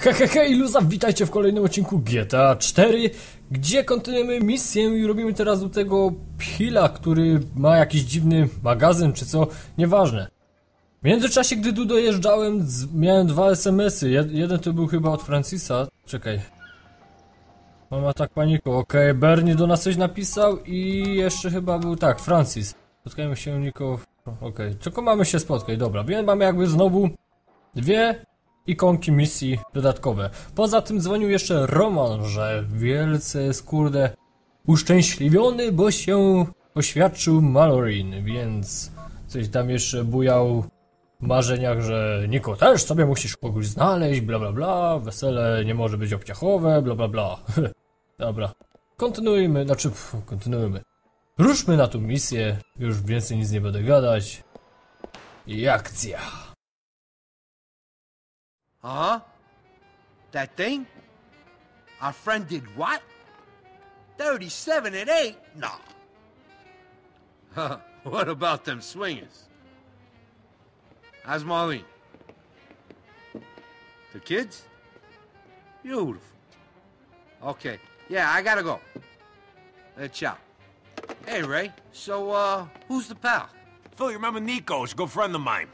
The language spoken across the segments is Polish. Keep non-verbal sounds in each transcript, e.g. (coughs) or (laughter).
Hej, hej, Luza, witajcie w kolejnym odcinku GTA 4, gdzie kontynuujemy misję i robimy teraz u tego Pila, który ma jakiś dziwny magazyn czy co, nieważne. W międzyczasie, gdy tu dojeżdżałem, miałem dwa SMS-y, Jed jeden to był chyba od Francisa, czekaj. Mam atak paniku, okej, Bernie do nas coś napisał i jeszcze chyba był, tak, Francis. Spotkajmy się, Niko, okej, tylko mamy się spotkać, dobra, więc mamy jakby znowu dwie ikonki misji dodatkowe. Poza tym dzwonił jeszcze Roman, że wielce jest kurde uszczęśliwiony, bo się oświadczył Malorin, więc coś tam jeszcze bujał w marzeniach, że Niko też sobie musisz kogoś znaleźć, bla bla bla, wesele nie może być obciachowe, bla bla bla. (laughs) Dobra, kontynuujmy, znaczy pff, kontynuujmy. Ruszmy na tą misję, już więcej nic nie będę gadać. I akcja. Huh? That thing? Our friend did what? 37 at 8? Nah. (laughs) What about them swingers? How's Marlene? The kids? Beautiful. Okay. Yeah, I gotta go. Ciao. Hey, Ray. So, uh, who's the pal? Phil, you remember Nico? He's a good friend of mine.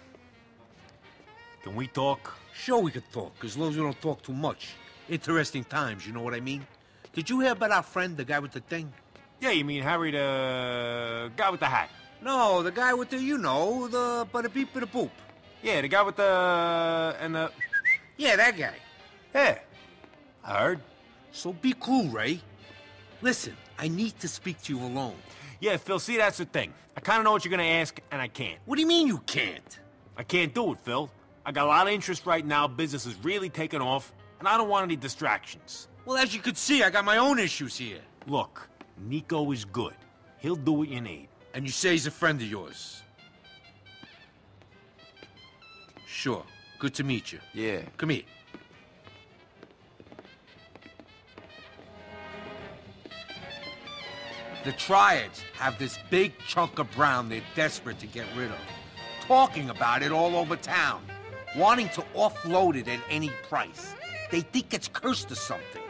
Can we talk? Sure we could talk, as long as we don't talk too much. Interesting times, you know what I mean? Did you hear about our friend, the guy with the thing? Yeah, you mean Harry the guy with the hat? No, the guy with the, you know, the but a beep but a boop. Yeah, the guy with the and the Yeah, that guy. yeah. I heard. So be cool, Ray. Listen, I need to speak to you alone. Yeah, Phil. See, that's the thing. I kind of know what you're gonna ask, and I can't. What do you mean you can't? I can't do it, Phil. I got a lot of interest right now. Business is really taking off, and I don't want any distractions. Well, as you can see, I got my own issues here. Look, Nico is good. He'll do what you need. And you say he's a friend of yours. Sure. Good to meet you. Yeah. Come here. The Triads have this big chunk of brown they're desperate to get rid of. Talking about it all over town. Wanting to offload it at any price. They think it's cursed or something.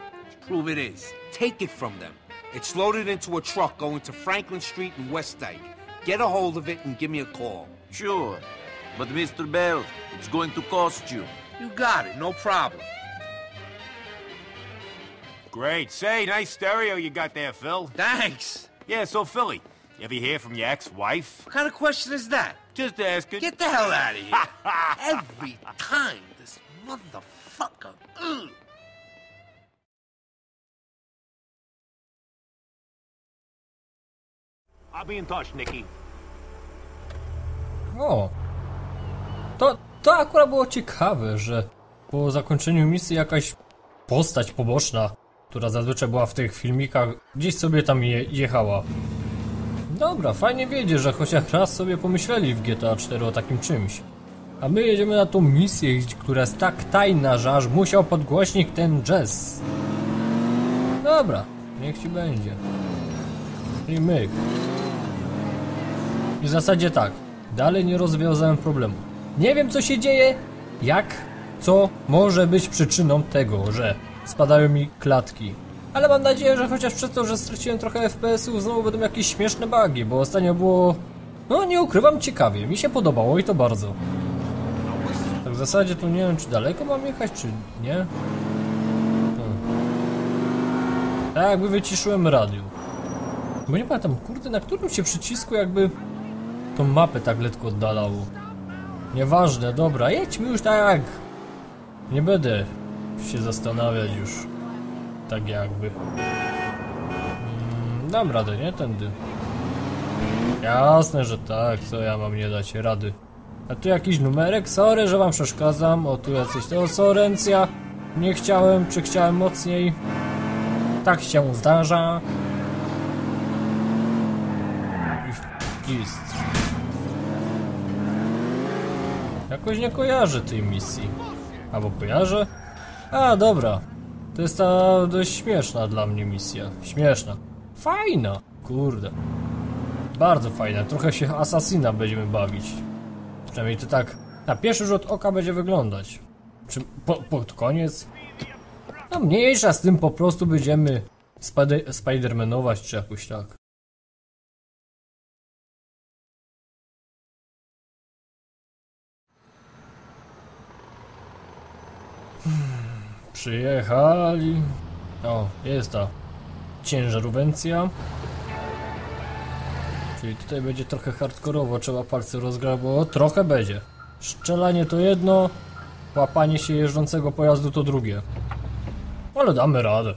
Prove it is. Take it from them. It's loaded into a truck going to Franklin Street in West Dyke. Get a hold of it and give me a call. Sure. But Mr. Bell, it's going to cost you. You got it, no problem. Great. Say, nice stereo you got there, Phil. Thanks. Yeah. So, Philly, you ever hear from your ex-wife? What kind of question is that? Just asking. Get the hell out of here. (laughs) Every time, this motherfucker. Ugh. I'll be in touch, Nicky. O! To, to akurat było ciekawe, że po zakończeniu misji jakaś postać poboczna, która zazwyczaj była w tych filmikach, gdzieś sobie tam je, jechała. Dobra, fajnie wiedzieć, że chociaż raz sobie pomyśleli w GTA 4 o takim czymś. A my jedziemy na tą misję, która jest tak tajna, że aż musiał podgłośnik ten jazz. Dobra, niech ci będzie. I. I w zasadzie tak. Dalej nie rozwiązałem problemu. Nie wiem co się dzieje, jak, co może być przyczyną tego, że spadają mi klatki. Ale mam nadzieję, że chociaż przez to, że straciłem trochę FPS-ów, znowu będą jakieś śmieszne bugi, bo ostatnio było... No nie ukrywam, ciekawie. Mi się podobało i to bardzo. Tak w zasadzie to nie wiem, czy daleko mam jechać, czy nie. Hmm. Tak jakby wyciszyłem radio. Bo nie pamiętam, kurde, na którym się przycisku jakby tą mapę tak letko oddalało. Nieważne, dobra, jedźmy już tak. Nie będę się zastanawiać już. Tak jakby. Mm, dam radę, nie? Tędy. Jasne, że tak, co ja mam nie dać rady. A tu jakiś numerek? Sorry, że wam przeszkadzam. O, tu jacyś to Sorencja. Nie chciałem, czy chciałem mocniej. Tak się zdarza. I Ist. Jakoś nie kojarzę tej misji. Albo kojarzę? A, dobra. To jest ta dość śmieszna dla mnie misja. Śmieszna. Fajna. Kurde. Bardzo fajna. Trochę się Assassina będziemy bawić. Przynajmniej to tak na pierwszy rzut oka będzie wyglądać. Czy po, pod koniec? No mniejsza z tym, po prostu będziemy spidermanować czy jakoś tak. Hmm, Przyjechali. O, jest ta ciężarówka. Czyli tutaj będzie trochę hardkorowo, trzeba palce rozgrać, bo trochę będzie. Strzelanie to jedno, łapanie się jeżdżącego pojazdu to drugie. Ale damy radę.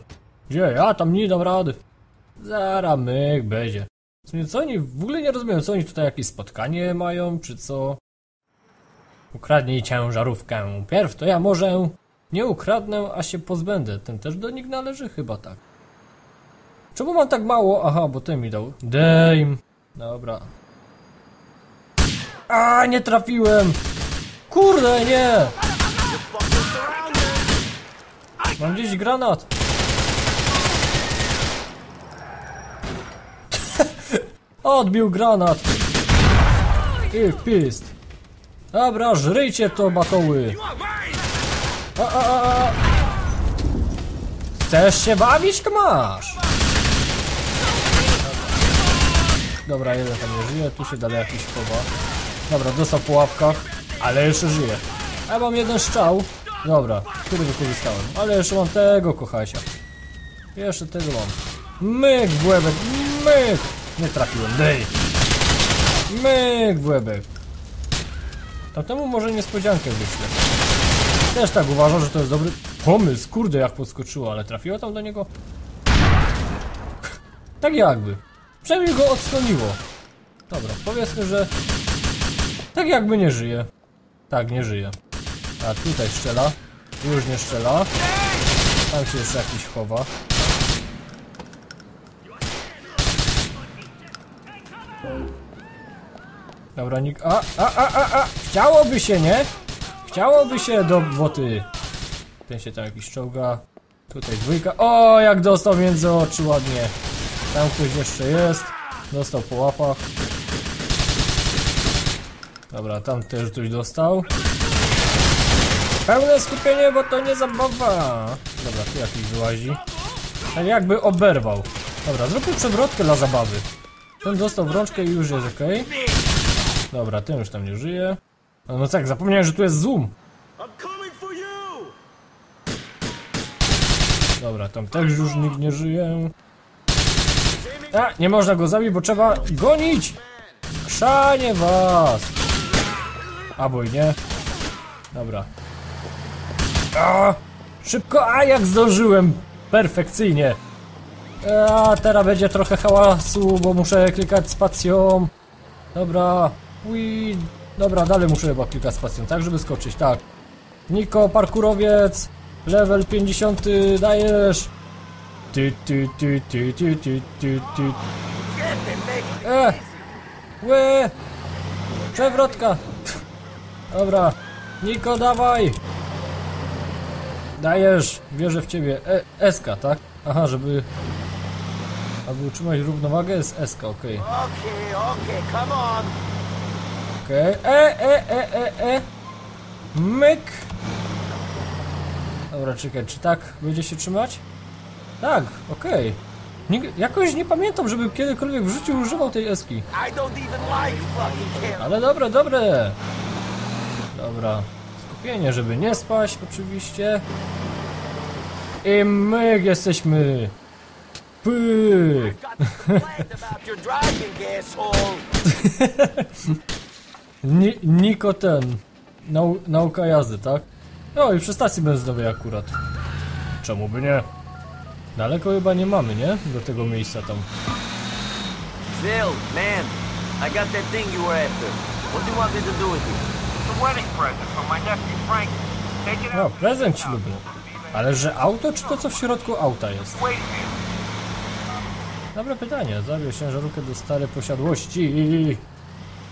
Gdzie? Ja tam nie dam rady. Zara myk będzie. Co oni, w ogóle nie rozumiem, co oni tutaj jakieś spotkanie mają, czy co? Ukradnij ciężarówkę. Pierw to ja może nie ukradnę, a się pozbędę. Ten też do nich należy? Chyba tak. Czemu mam tak mało? Aha, bo ten mi dał. Dame. Dobra. A, nie trafiłem! Kurde, nie! Mam gdzieś granat. (laughs) Odbił granat. I w pist. Dobra, żryjcie to, batoły. A, a, a. Chcesz się bawić, masz. Dobra, jeden tam nie żyje, tu się dalej jakiś chowa. Dobra, dostał po łapkach, ale jeszcze żyje. A ja mam jeden strzał. Dobra, który wykorzystałem. Ale jeszcze mam tego kochasia. Jeszcze tego mam. Myk w łebek, myk! Nie trafiłem, dej! Myk w łebek. Tamtemu może niespodziankę wyślę. Też tak uważam, że to jest dobry pomysł. Kurde, jak podskoczyło, ale trafiło tam do niego? Tak jakby. Przynajmniej go odsłoniło. Dobra, powiedzmy, że... Tak jakby nie żyje. Tak, nie żyje. A tutaj strzela. Już nie strzela. Tam się jeszcze jakiś chowa. Dobra, nik... A, a, a, a, a! Chciałoby się, nie? Chciałoby się do boty. Ten się tam jakiś czołga. Tutaj dwójka. O, jak dostał między oczy ładnie. Tam ktoś jeszcze jest. Dostał po łapach. Dobra, tam też ktoś dostał. Pełne skupienie, bo to nie zabawa. Dobra, tu jakiś wyłazi. Tak jakby oberwał. Dobra, zróbmy przewrotkę dla zabawy. Ten dostał w rączkę i już jest ok. Dobra, ten już tam nie żyje. No, no tak, zapomniałem, że tu jest zoom. Dobra, tam też już nikt nie żyje. A, nie można go zabić, bo trzeba gonić! Krzanie was! Albo i nie. Dobra. A, szybko, a jak zdążyłem! Perfekcyjnie. A, teraz będzie trochę hałasu, bo muszę klikać spacją. Dobra. Ui. Dobra, dalej muszę chyba klikać spacją, tak, żeby skoczyć, tak. Niko, parkurowiec. Level 50, dajesz. Ty, ty, ty, ty, ty, ty, ty, ty. E! Łe! Przewrotka! Dobra. Niko, dawaj! Dajesz! Wierzę w ciebie. E, SK, tak? Aha, żeby... Aby utrzymać równowagę jest SK, okej. Okay. Okay, okay, come on. Okej. E, e, e, e, e. Myk. Dobra, czekaj, czy tak będzie się trzymać? Tak, okej. Okay. Jakoś nie pamiętam, żeby kiedykolwiek w życiu używał tej eski. Ale dobre, dobre. Dobra. Skupienie, żeby nie spaść, oczywiście. I my jesteśmy. Pyk. (laughs) Ni Niko ten. Nau nauka jazdy, tak? No i przy stacji benzynowej akurat. Czemu by nie? Daleko chyba nie mamy, nie? Do tego miejsca tam. Man, I got that thing you were after. What do you want me to do with it? It's a wedding present from my nephew Frank. Take it No, prezent ślubny. Ale że auto, czy to co w środku auta jest? Dobre pytanie. Zawieź ciężarówkę do starej posiadłości.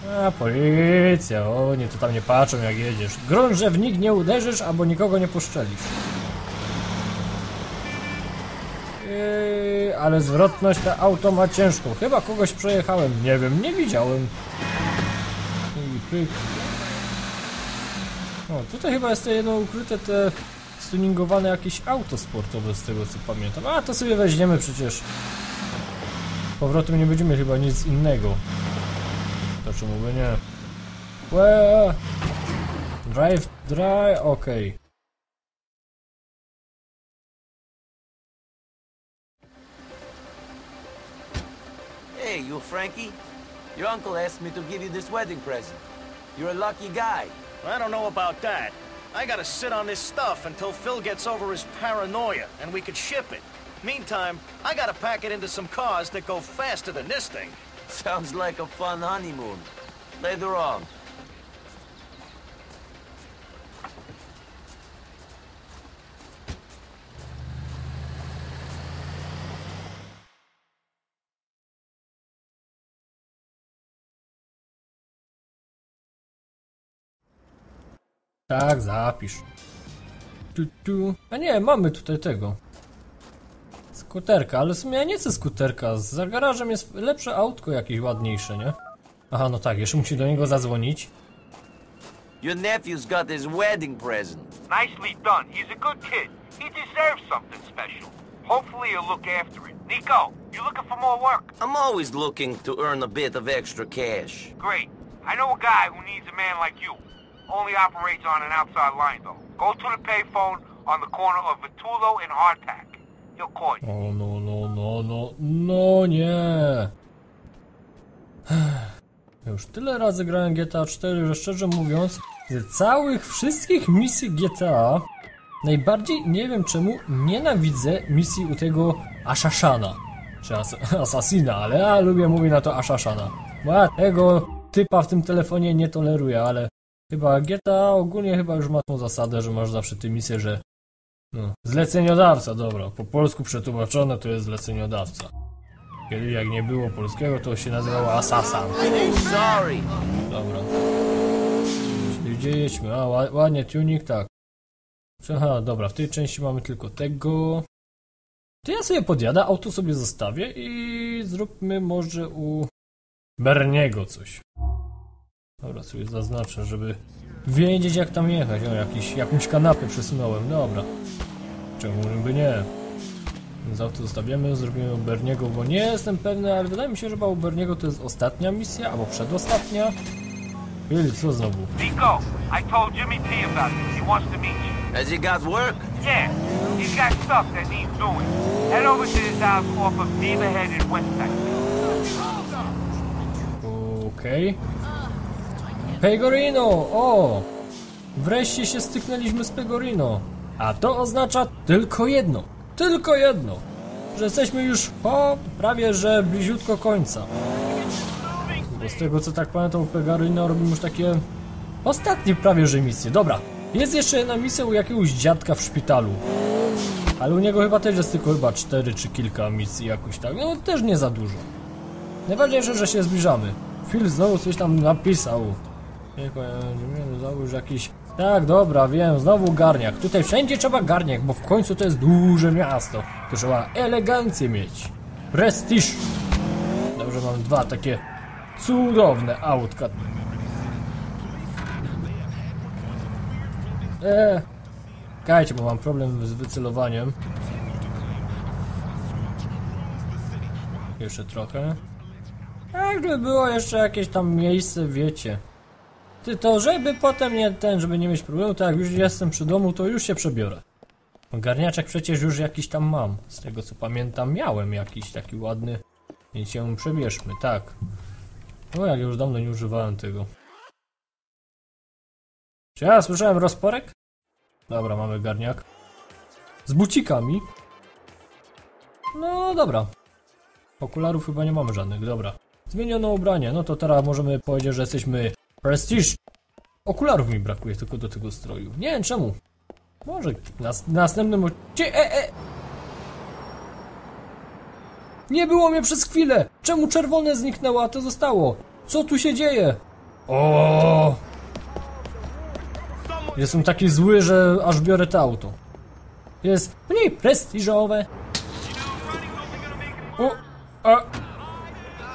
A, policja. Oni to tam nie patrzą jak jedziesz. Grunt, że w nikt nie uderzysz, albo nikogo nie poszczelisz. Yy, ale zwrotność to auto ma ciężką. Chyba kogoś przejechałem. Nie wiem, nie widziałem. I pyk. O, tutaj chyba jest to jedno ukryte te stuningowane jakieś auto sportowe z tego co pamiętam. A to sobie weźmiemy przecież. Powrotem nie będziemy chyba nic innego. To czemu by nie? Łe! Drive, drive, okej. Hey, you Frankie? Your uncle asked me to give you this wedding present. You're a lucky guy. I don't know about that. I gotta sit on this stuff until Phil gets over his paranoia, and we could ship it. Meantime, I gotta pack it into some cars that go faster than this thing. Sounds like a fun honeymoon. Later on. Tak, zapisz. Tu, tu. A nie, mamy tutaj tego. Skuterka, ale w sumie ja nie chcę skuterka. Za garażem jest lepsze autko jakieś ładniejsze, nie? Aha, no tak, jeszcze musi do niego zadzwonić. Your nephew's got his wedding present. Nicely done. He's a good kid. He deserves something special. Hopefully he'll look after it. Nico, you looking for more work? I'm always looking to earn a bit of extra cash. Great. I know a guy who needs a man like you. Only operates on an outside line, though. Go to the payphone on the corner of Vitulo and Hardtack. O, no, no, no, no, no nie. Już tyle razy grałem GTA 4, że szczerze mówiąc, ze całych wszystkich misji GTA, najbardziej nie wiem czemu nienawidzę misji u tego Ashashana. Czy as (laughs) Assassina, ale ja lubię mówić na to Ashashana. Bo ja tego typa w tym telefonie nie toleruję, ale chyba GTA ogólnie chyba już ma tą zasadę, że masz zawsze te misje, że no, zleceniodawca, dobra, po polsku przetłumaczone to jest zleceniodawca. Kiedy jak nie było polskiego, to się nazywało Assassin. Sorry. Dobra. Czyli gdzie jedźmy? A, ła- ładnie, tuning, tak. Aha, dobra, w tej części mamy tylko tego. To ja sobie podjadę, auto sobie zostawię i zróbmy może u Berniego coś. Dobra, sobie zaznaczę, żeby wiedzieć jak tam jechać. O, jakiś, jakąś kanapę przesunąłem, dobra. Czemu by nie? Więc auto zostawiamy, zrobimy Berniego, bo nie jestem pewny, ale wydaje mi się, że chyba Berniego to jest ostatnia misja, albo przedostatnia. Ili, co znowu? Nico, I told Jimmy P about. He wants to meet you. Has he got work? Yeah, he's got stuff that needs doing. Head over to his house off of Beaver Head in West Texas. Okej. Pegorino! O! Wreszcie się styknęliśmy z Pegorino. A to oznacza tylko jedno. Tylko jedno. Że jesteśmy już po prawie że bliziutko końca. Bo z tego co tak pamiętam Pegorino robimy już takie ostatnie prawie że misje. Dobra. Jest jeszcze jedna misja u jakiegoś dziadka w szpitalu. Ale u niego chyba też jest tylko chyba cztery czy kilka misji jakoś tak. No też nie za dużo. Najważniejsze, że się zbliżamy. Phil znowu coś tam napisał. Nie wiem, załóż jakiś... Tak, dobra, wiem, znowu garniak. Tutaj wszędzie trzeba garniak, bo w końcu to jest duże miasto. To trzeba elegancję mieć. Prestiż. Dobrze, mam dwa takie cudowne autka. Eee. Kajcie, bo mam problem z wycelowaniem. Jeszcze trochę. Żeby było jeszcze jakieś tam miejsce, wiecie. Ty to, żeby potem nie ten, żeby nie mieć problemu, to jak już jestem przy domu, to już się przebiorę. Garniaczek przecież już jakiś tam mam. Z tego co pamiętam, miałem jakiś taki ładny. Więc się przebierzmy, tak. O, jak już dawno nie używałem tego. Czy ja słyszałem rozporek? Dobra, mamy garniak. Z bucikami. No dobra. Okularów chyba nie mamy żadnych, dobra. Zmieniono ubranie, no to teraz możemy powiedzieć, że jesteśmy Prestige. Okularów mi brakuje tylko do tego stroju. Nie wiem czemu. Może na, na następnym odcinku... E, e! Nie było mnie przez chwilę! Czemu czerwone zniknęło, a to zostało? Co tu się dzieje? O! Jestem taki zły, że aż biorę to auto. Jest mniej prestiżowe. O! A!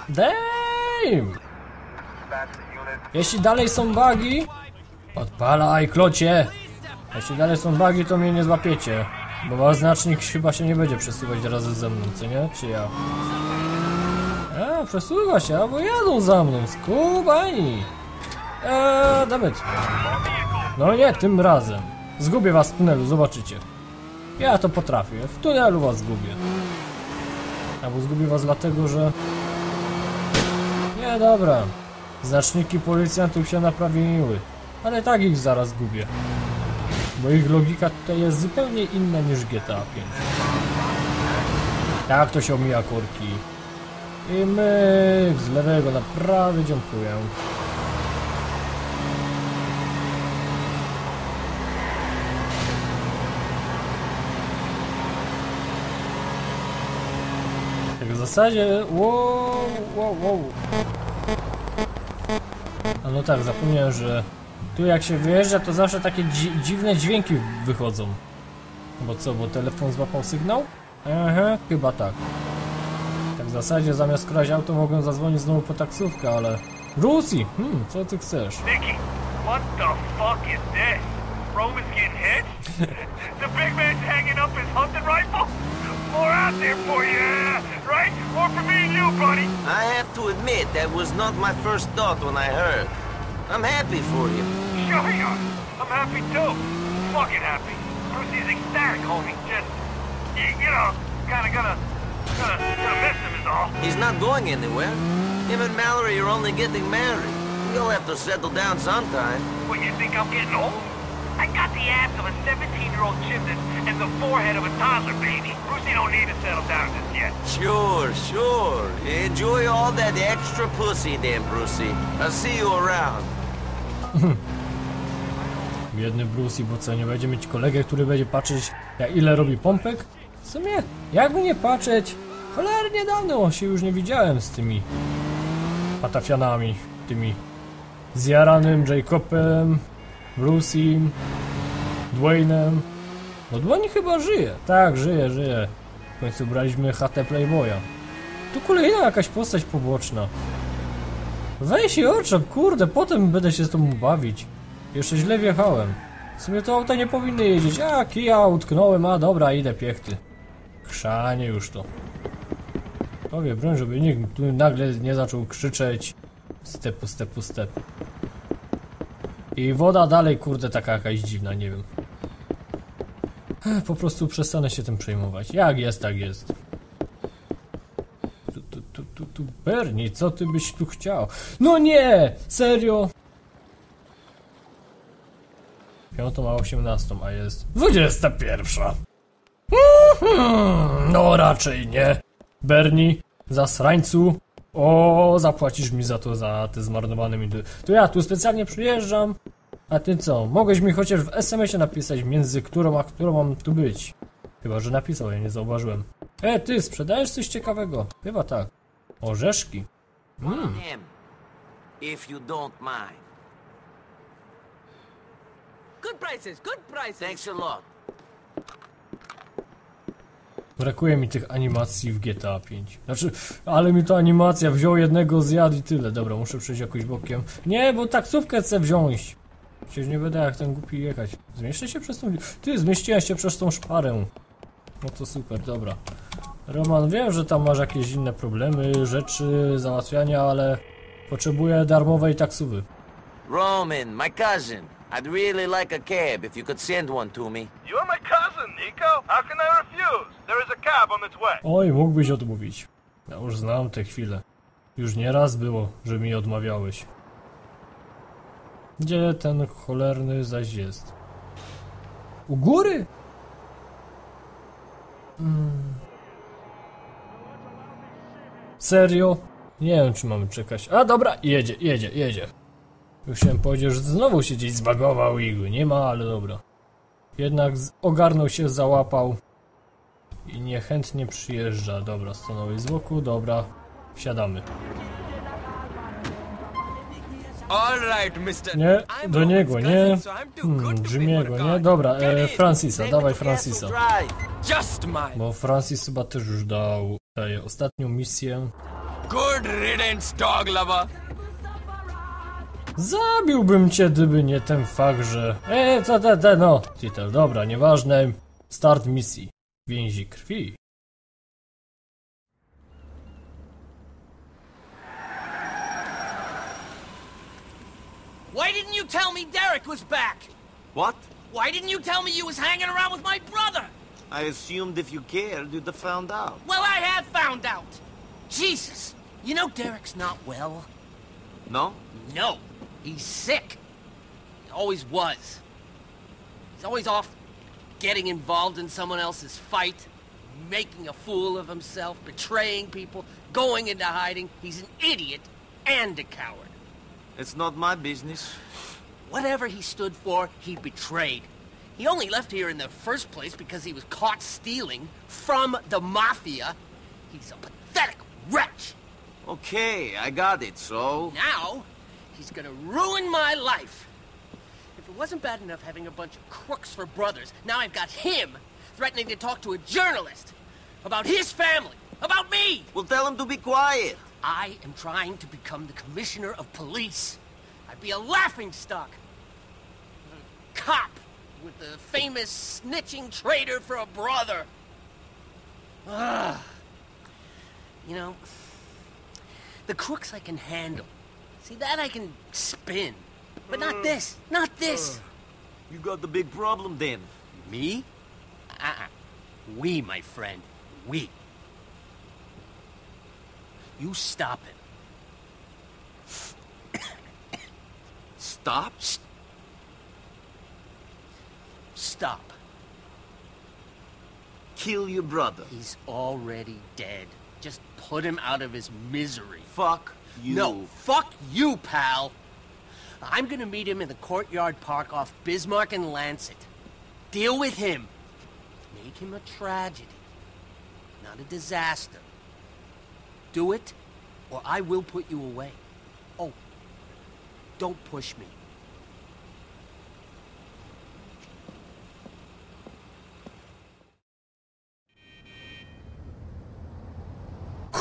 Damn! Jeśli dalej są bugi, Odpalaj, klocie! Jeśli dalej są bagi, to mnie nie złapiecie. Bo wasz znacznik chyba się nie będzie przesuwać razem ze mną, co nie? Czy ja? A, przesuwa się, albo jadą za mną, skubani! Eee, Dawid. No nie, tym razem. Zgubię was w tunelu, zobaczycie. Ja to potrafię, w tunelu was zgubię. Albo zgubię was dlatego, że... Nie, dobra. Znaczniki policjantów się naprawiły. Ale tak ich zaraz gubię. Bo ich logika tutaj jest zupełnie inna niż GTA 5. Tak to się omija korki. I myk z lewego na prawy dziękuję. Tak w zasadzie... Wow, wow, wow. A no tak, zapomniałem, że tu jak się wyjeżdża, to zawsze takie dzi dziwne dźwięki wychodzą. Bo co, bo telefon złapał sygnał? Aha, chyba tak. Tak w zasadzie zamiast kraść auto mogę zadzwonić znowu po taksówkę, ale... Lucy! Hmm, co ty chcesz? Nicky, what the fuck is this? Roman's getting hit? (laughs) the big man's hanging up his hunting rifle? More out there for you, right? More for me and you, buddy. I have to admit, that was not my first thought when I heard. I'm happy for you. Sure you are. I'm happy too. Fucking happy. Brucey's ecstatic, homie. Just, you, you know, kinda gonna, gonna, gonna miss him is all. He's not going anywhere. Him and Mallory are only getting married. We'll have to settle down sometime. What, you think I'm getting old? I got the ass of a 17-year-old gymnast and the forehead of a toddler baby. Brucey don't need to settle down just yet. Sure, sure. Enjoy all that extra pussy then, Brucey. I'll see you around. (laughs) Biedny Brucey, bo co, nie będzie mieć kolegę, który będzie patrzeć, jak ile robi pompek? W sumie, jakby nie patrzeć, cholernie dawno się już nie widziałem z tymi patafianami, tymi zjaranym Jacobem, Bruceym, Dwaynem. No Dwayne chyba żyje. Tak, żyje, żyje. W końcu braliśmy chatę Playboya. Tu kolejna jakaś postać poboczna. Weź i oczep, kurde, potem będę się z tobą bawić. Jeszcze źle wjechałem. W sumie to auta nie powinny jeździć. A, kija utknąłem, a dobra, idę piechty. Chrzanie już to. Powie broń, żeby nikt tu nagle nie zaczął krzyczeć. Stepu, stepu, step. I woda dalej, kurde, taka jakaś dziwna, nie wiem. Po prostu przestanę się tym przejmować. Jak jest, tak jest. Tu, tu, tu, tu, tu, Bernie, co ty byś tu chciał? No nie! Serio? Piątą a osiemnastą, a jest dwudziesta pierwsza. Mhm, No raczej nie. Bernie, zasrańcu. O, zapłacisz mi za to, za te zmarnowane minuty. To ja tu specjalnie przyjeżdżam. A ty co? Mogłeś mi chociaż w SMS-ie napisać, między którą a którą mam tu być. Chyba, że napisał, ja nie zauważyłem. E, ty, sprzedajesz coś ciekawego? Chyba tak. Orzeszki. Mm. If you don't mind. Good prices, good prices. Thanks a lot. Brakuje mi tych animacji w GTA 5. Znaczy, ale mi to animacja wziął jednego zjadł i tyle. Dobra, muszę przejść jakoś bokiem. Nie, bo taksówkę chcę wziąć. Przecież nie będę jak ten głupi jechać. Zmieszczę się przez tą... Ty, zmieściłem się przez tą szparę. No to super, dobra. Roman, wiem, że tam masz jakieś inne problemy, rzeczy, załatwiania, ale... Potrzebuję darmowej taksówy. Roman, my cousin. I'd really like a cab if you could send one to me. You're my How can I refuse? There is a cab on its way. Oj, mógłbyś odmówić. Ja już znam te chwile. Już nie raz było, że mi odmawiałeś. Gdzie ten cholerny zaś jest? U góry? Mm. Serio? Nie wiem, czy mamy czekać. A dobra, jedzie, jedzie, jedzie. Już chciałem powiedzieć, że znowu się gdzieś zbagował i nie ma, ale dobra. Jednak ogarnął się, załapał. I niechętnie przyjeżdża. Dobra, stanąłeś z boku, dobra. Wsiadamy. Nie, do niego, nie. Hmm, Jimmy'ego, nie? Dobra, e. Francisa, dawaj Francisa. Bo Francis chyba też już dał daje ostatnią misję. Good riddance, dog lover. Zabiłbym cię, gdyby nie ten fakt, że... E, co te, te, no. Titel, dobra, nieważne. Start misji. Więzi krwi. Why didn't you tell me Derek was back? What? Why didn't you tell me you was hanging around with my brother? I assumed if you cared, you'd have found out. Well, I have found out. Jesus. You know Derek's not well. No? No. He's sick. He always was. He's always off getting involved in someone else's fight, making a fool of himself, betraying people, going into hiding. He's an idiot and a coward. It's not my business. Whatever he stood for, he betrayed. He only left here in the first place because he was caught stealing from the Mafia. He's a pathetic wretch. Okay, I got it, so... Now, he's gonna ruin my life. If it wasn't bad enough having a bunch of crooks for brothers, now I've got him threatening to talk to a journalist about his family, about me. Well, tell him to be quiet. I am trying to become the commissioner of police. I'd be a laughingstock. A cop with the famous snitching traitor for a brother. Ugh. You know, the crooks I can handle. See, that I can spin. But not mm. this. Not this. Uh, you got the big problem then. Me? Uh-uh. We, my friend. We. You stop it. (coughs) Stop? Stop. Kill your brother. He's already dead. Just put him out of his misery. Fuck you. No, fuck you, pal. I'm gonna meet him in the courtyard park off Bismarck and Lancet. Deal with him. Make him a tragedy, not a disaster. Do it, or I will put you away. Oh, don't push me.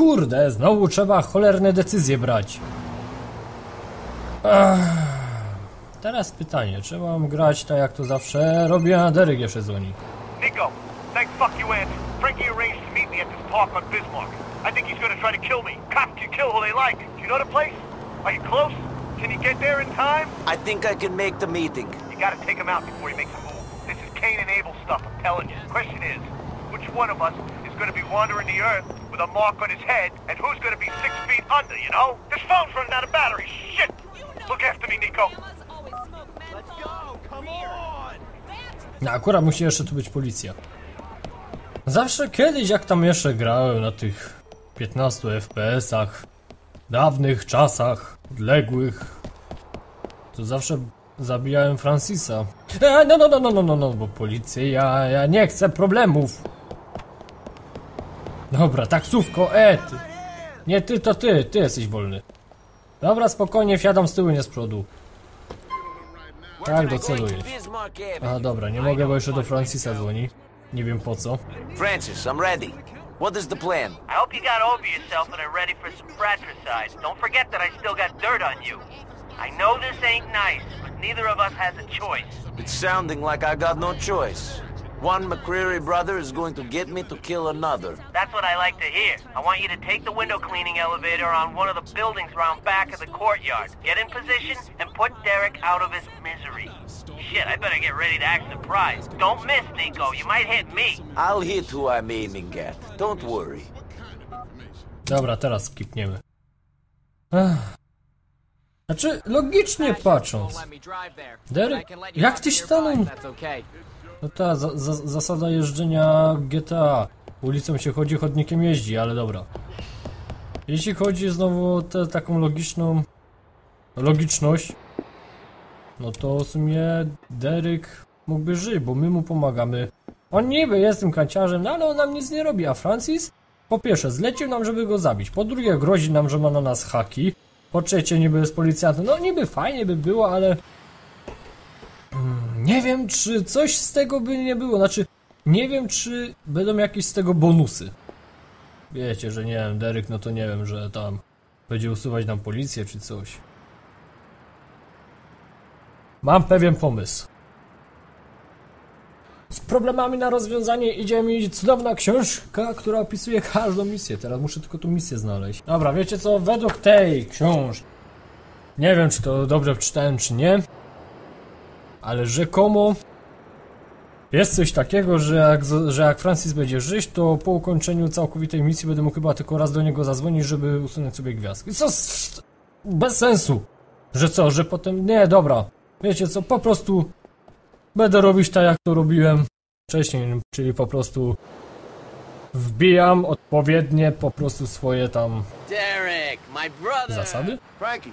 Kurde, znowu trzeba cholerne decyzje brać. Ech. Teraz pytanie, czy mam grać tak jak to zawsze robię, a Derek jeszcze dzwoni. Nico, thanks fuck you answered. Frankie arranged to meet me at this park on Bismarck. I think he's gonna try to kill me. Cops can kill who they like. Do you know the place? Are you close? Can you get there in time? I think I can make the meeting. You gotta take him out before he makes a move. This is Cain and Abel stuff, I'm telling you. Question is, which one of us is gonna be wandering the earth with a mark on his head, and who's gonna be six feet under, you know? This phone's running out of battery. Shit! Look after me, Nico. No akurat musi jeszcze tu być policja. Zawsze kiedyś jak tam jeszcze grałem na tych 15 FPS-ach, dawnych czasach, odległych, to zawsze zabijałem Francisa. E, no, no, no, no, no, no, no, bo policja, ja, ja nie chcę problemów. Dobra, taksówko, e, ty. Nie ty, to ty, ty jesteś wolny. Dobra, spokojnie, wsiadam z tyłu, nie z przodu. Tak, doceluję. A dobra, nie mogę, bo jeszcze do Francisa dzwoni. Nie wiem po co. Francis, I'm ready. What is the plan? I hope you got over yourself and are ready for some fratricide. Don't forget that I still got dirt on you. I know this ain't nice, but neither of us has a choice. It's sounding like I got no choice. One McCreary brother is going to get me to kill another. That's what I like to hear. I want you to take the window cleaning elevator on one of the buildings around back of the courtyard. Get in position and put Derek out of his misery. Shit, I better get ready to act surprised. Don't miss, Nico. You might hit me. I'll hit who I'm aiming at. Don't worry. Dobra, teraz skipniemy. Ech. Znaczy, logicznie patrząc. Derek, jak tyś stanął? No ta za, za, zasada jeżdżenia GTA. Ulicą się chodzi, chodnikiem jeździ, ale dobra. Jeśli chodzi znowu o tę taką logiczną logiczność, no to w sumie Derek mógłby żyć, bo my mu pomagamy. On niby jest tym kanciarzem, no ale on nam nic nie robi, a Francis po pierwsze zlecił nam, żeby go zabić, po drugie grozi nam, że ma na nas haki, po trzecie niby jest policjantem, no niby fajnie by było, ale nie wiem, czy coś z tego by nie było. Znaczy, nie wiem, czy będą jakieś z tego bonusy. Wiecie, że nie wiem, Derek, no to nie wiem, że tam będzie usuwać nam policję czy coś. Mam pewien pomysł. Z problemami na rozwiązanie idzie mi cudowna książka, która opisuje każdą misję. Teraz muszę tylko tu misję znaleźć. Dobra, wiecie co? Według tej książki. Nie wiem, czy to dobrze czytałem, czy nie. Ale rzekomo jest coś takiego, że jak, że jak Francis będzie żyć, to po ukończeniu całkowitej misji będę mógł chyba tylko raz do niego zadzwonić, żeby usunąć sobie gwiazdki. Co? Bez sensu. Że co, że potem... Nie, dobra. Wiecie co, po prostu będę robić tak, jak to robiłem wcześniej, czyli po prostu wbijam odpowiednie po prostu swoje tam Derek, my brother. zasady. Frankie,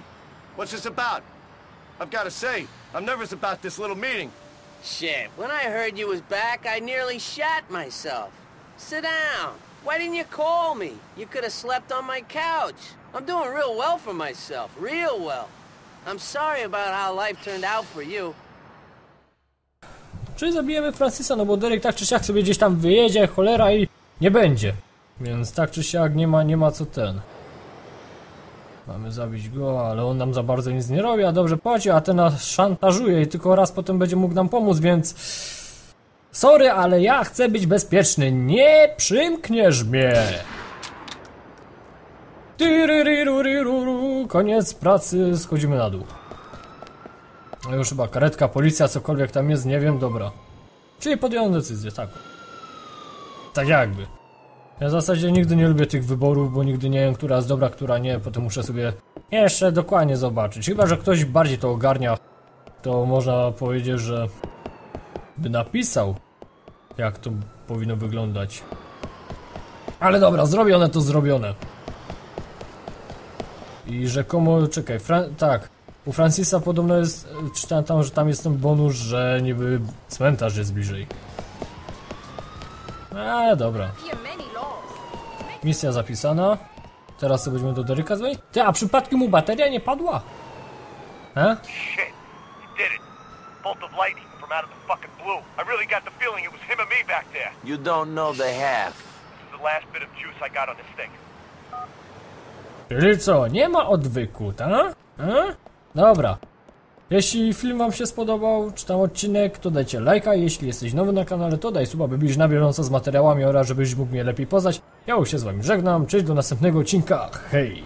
what's this about? I've got to say, I'm nervous about this little meeting. Shit, when I heard you was back, I nearly shat myself. Sit down. Why didn't you call me? You could have slept on my couch. I'm doing real well for myself, real well. I'm sorry about how life turned out for you. Czyli zabijemy Francisa, no bo Derek tak czy siak sobie gdzieś tam wyjedzie, cholera i nie będzie. Więc tak czy siak nie ma, nie ma co ten. Mamy zabić go, ale on nam za bardzo nic nie robi, a dobrze płaci, a ten nas szantażuje i tylko raz potem będzie mógł nam pomóc, więc... Sorry, ale ja chcę być bezpieczny, nie przymkniesz mnie! Koniec pracy, schodzimy na dół. No już chyba karetka, policja, cokolwiek tam jest, nie wiem, dobra. Czyli podjąłem decyzję, tak. Tak jakby. Ja w zasadzie nigdy nie lubię tych wyborów, bo nigdy nie wiem, która jest dobra, która nie, potem muszę sobie jeszcze dokładnie zobaczyć. Chyba, że ktoś bardziej to ogarnia, to można powiedzieć, że by napisał, jak to powinno wyglądać. Ale dobra, zrobione to zrobione. I rzekomo, czekaj, tak, u Francisa podobno jest, czytałem tam, że tam jest ten bonus, że niby cmentarz jest bliżej. A, dobra. Misja zapisana. Teraz sobie będziemy do Deryka dzwonić. Ty, a przypadkiem mu bateria nie padła? E? Shit, you did it. Bolt of lightning from out of the fucking blue. I really got the feeling it was him and me back there. You don't know the half. This is the last bit of juice I got on this thing. Czyli co, nie ma odwyku, tak? Dobra. Jeśli film wam się spodobał, czy tam odcinek, to dajcie lajka. Jeśli jesteś nowy na kanale, to daj suba, by być na bieżąco z materiałami oraz żebyś mógł mnie lepiej poznać. Ja już się z wami żegnam, cześć do następnego odcinka, hej!